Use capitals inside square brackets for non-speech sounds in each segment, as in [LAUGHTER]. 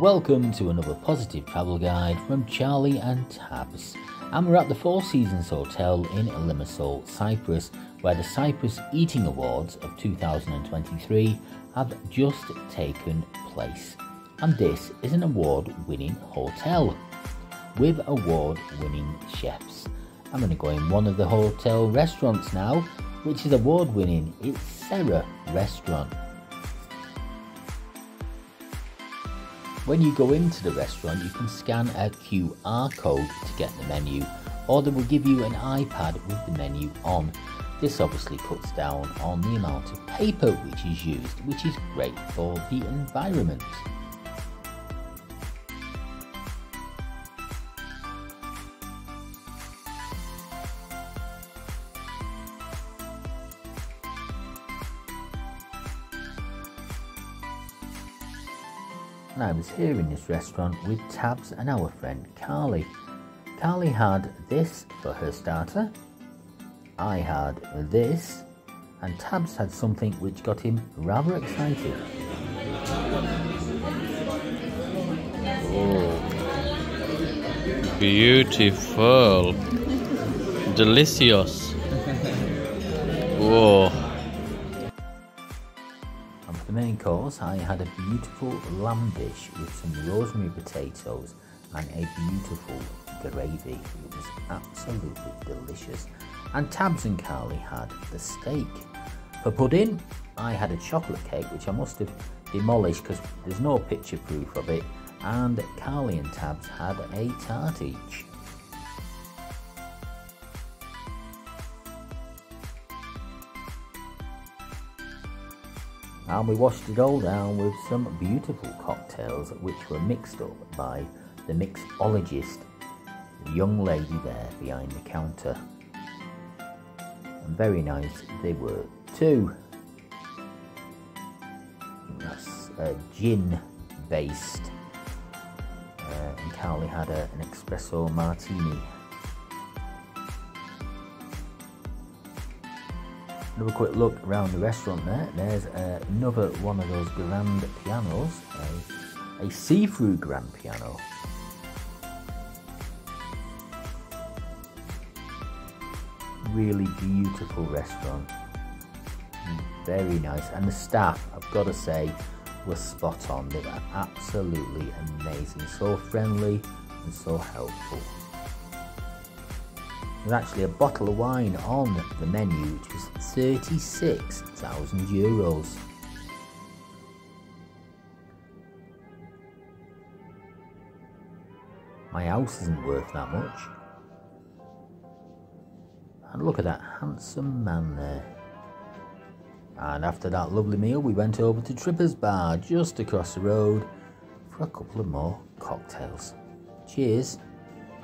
Welcome to another positive travel guide from Charlie and Tabz. And we're at the Four Seasons Hotel in Limassol, Cyprus, where the Cyprus Eating Awards of 2023 have just taken place. And this is an award winning hotel with award winning chefs. I'm going to go in one of the hotel restaurants now, which is award winning. It's Sera Restaurant. When you go into the restaurant, you can scan a QR code to get the menu, or they will give you an iPad with the menu on. This obviously cuts down on the amount of paper which is used, which is great for the environment. And I was here in this restaurant with Tabz and our friend Carly. Carly had this for her starter, I had this, and Tabz had something which got him rather excited. Oh, beautiful, delicious. [LAUGHS] Whoa. Main course, I had a beautiful lamb dish with some rosemary potatoes and a beautiful gravy. It was absolutely delicious. And Tabz and Carly had the steak. For pudding, I had a chocolate cake which I must have demolished because there's no picture proof of it. And Carly and Tabz had a tart each. And we washed it all down with some beautiful cocktails which were mixed up by the mixologist, the young lady there behind the counter. And very nice they were too. That's a gin based. Uh, and Carly had a, an espresso martini Another quick look around the restaurant there. There's uh, another one of those grand pianos, a, a see-through grand piano. Really beautiful restaurant. Very nice. And the staff, I've got to say, were spot on. They were absolutely amazing. So friendly and so helpful. There's actually a bottle of wine on the menu which was 36,000 euros. My house isn't worth that much. And look at that handsome man there. And after that lovely meal, we went over to Tripper's Bar just across the road for a couple of more cocktails. Cheers.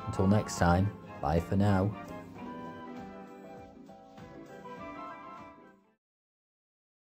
Until next time, bye for now.